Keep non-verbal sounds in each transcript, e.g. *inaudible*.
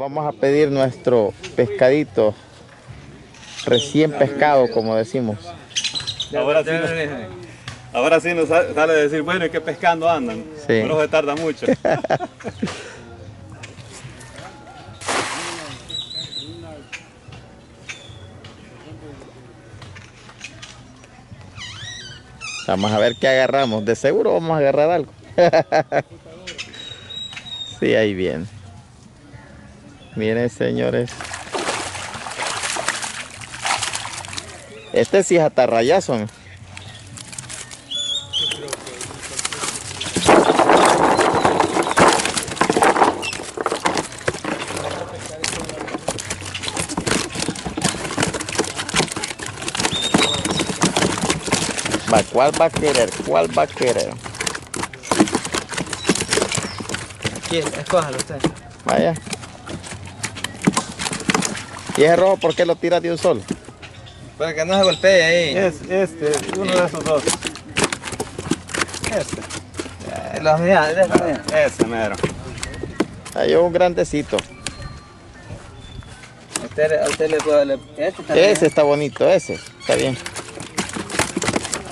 vamos a pedir nuestro pescadito recién pescado, como decimos. Ahora sí, nos, ahora sí nos sa- sale decir, bueno, ¿y qué pescando andan? Sí. No se tarda mucho. *laughs* Vamos a ver qué agarramos. De seguro vamos a agarrar algo. *laughs* sí, ahí bien. Miren, señores. Este sí es atarrayazo. ¿no? Va, ¿cuál va a querer? ¿Cuál va a querer? Aquí, escójalo usted. Vaya. ¿Y ese rojo por qué lo tira de un solo? Para que no se golpee ahí. es este, uno de esos dos. Este, Eh, Los míos, ese mero. Hay un grandecito. A usted, a usted le puedo... le- Este también. Ese está bonito, ese. Está bien.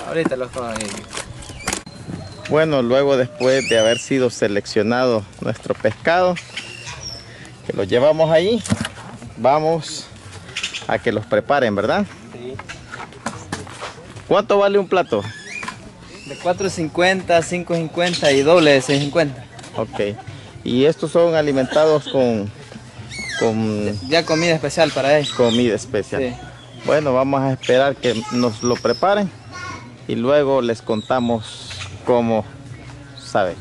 Ahorita lo cojo ahí. Bueno, luego después de haber sido seleccionado nuestro pescado, que lo llevamos ahí, vamos a que los preparen, ¿verdad? Sí. ¿Cuánto vale un plato? De 4.50, 5.50 y doble de 6.50. Ok. Y estos son alimentados con, con Ya comida especial para él. comida especial. Sí. Bueno, vamos a esperar que nos lo preparen y luego les contamos cómo sabe.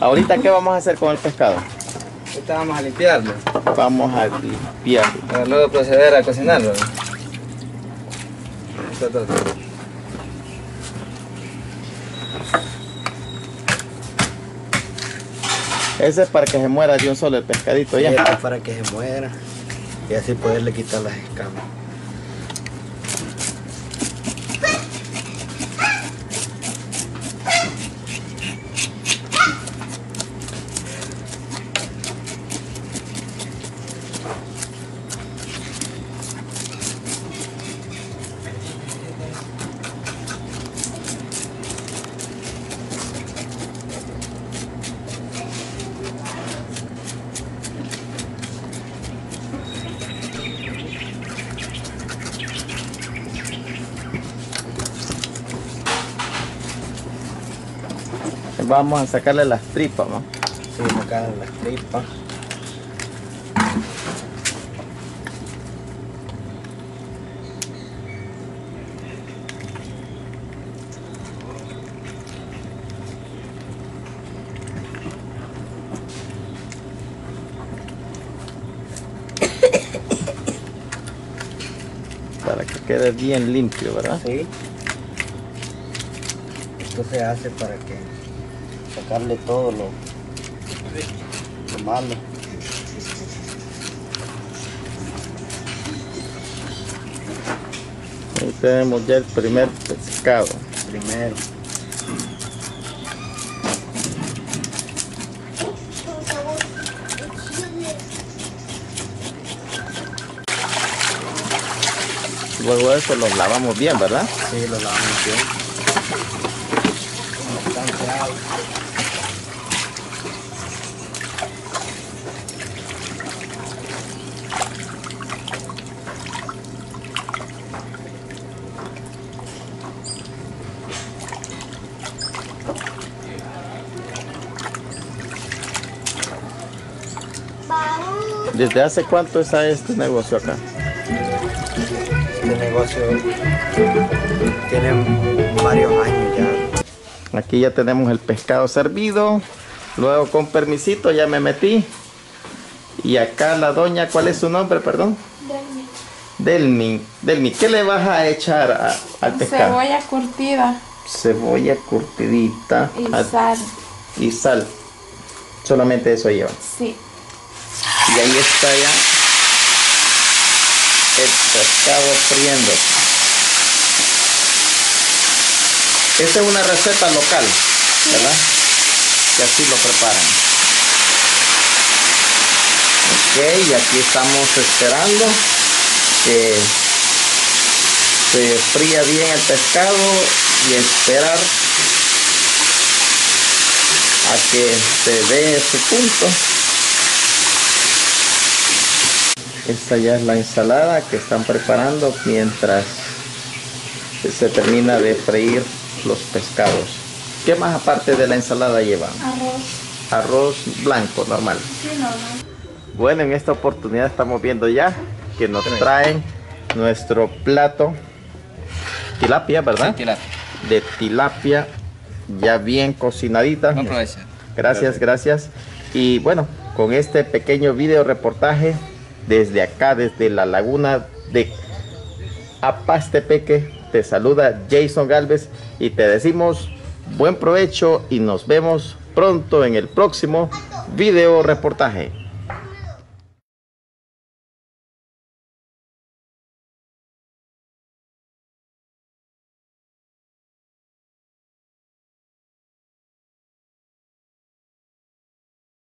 Ahorita, ¿qué vamos a hacer con el pescado? Ahorita vamos a limpiarlo. Vamos a limpiarlo. Para luego proceder a cocinarlo. Ese es para que se muera de un solo el pescadito ya. Esto es para que se muera y así poderle quitar las escamas. Vamos a sacarle las tripas, ¿no? Sí, sacar las tripas. Para que quede bien limpio, ¿verdad? Sí. Esto se hace para que sacarle todo lo, lo malo. Ahí tenemos ya el primer pescado. Primero. Luego de eso los lavamos bien, ¿verdad? Sí, lo lavamos bien. ¿Desde hace cuánto está este negocio acá? Este negocio tiene varios años. Aquí ya tenemos el pescado servido. Luego con permisito ya me metí. Y acá la doña, ¿cuál es su nombre, perdón? Delmi. Delmi, ¿qué le vas a echar a- al pescado? Cebolla curtida Cebolla curtidita y ah, sal. y sal. Solamente eso lleva. Sí. Y ahí está ya el pescado friendo. Esta es una receta local, ¿verdad? Que así lo preparan. y aquí estamos esperando que se fría bien el pescado y esperar a que se dé su punto. Esta ya es la ensalada que están preparando mientras se termina de freír los pescados. ¿Qué más aparte de la ensalada llevan? Arroz. Arroz blanco, normal. Sí, normal. Bueno, en esta oportunidad estamos viendo ya que nos traen nuestro plato tilapia, ¿verdad? De tilapia ya bien cocinadita. Buen provecho. Gracias, gracias. Y bueno, con este pequeño video reportaje desde acá, desde la laguna de Apastepeque, te saluda Jason Galvez y te decimos buen provecho y nos vemos pronto en el próximo video reportaje.